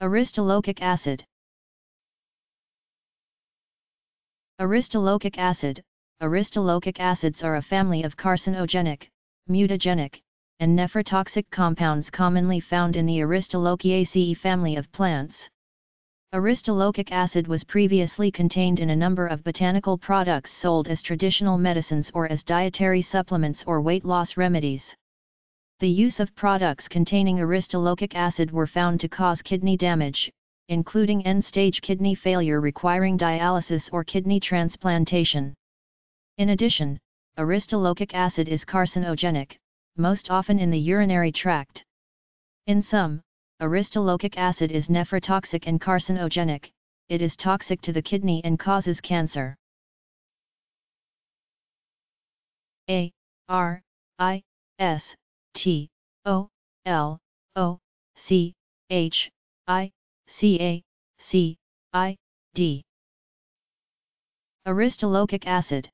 Aristolochic acid Aristolochic acid Aristolochic acids are a family of carcinogenic, mutagenic, and nephrotoxic compounds commonly found in the Aristolochiaceae family of plants. Aristolochic acid was previously contained in a number of botanical products sold as traditional medicines or as dietary supplements or weight loss remedies. The use of products containing aristolochic acid were found to cause kidney damage, including end-stage kidney failure requiring dialysis or kidney transplantation. In addition, aristolochic acid is carcinogenic, most often in the urinary tract. In sum, aristolochic acid is nephrotoxic and carcinogenic, it is toxic to the kidney and causes cancer. A R I S T O L O C H I C A C I D. Aristolochic acid